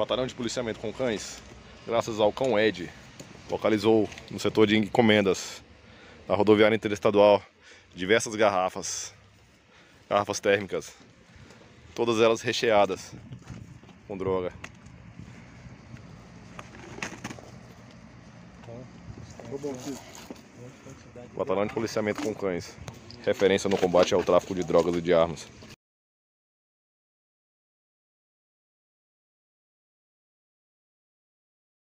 Batalhão de Policiamento com Cães, graças ao cão Ed, localizou no setor de encomendas da rodoviária interestadual diversas garrafas, garrafas térmicas, todas elas recheadas com droga. Batalhão de Policiamento com Cães, referência no combate ao tráfico de drogas e de armas.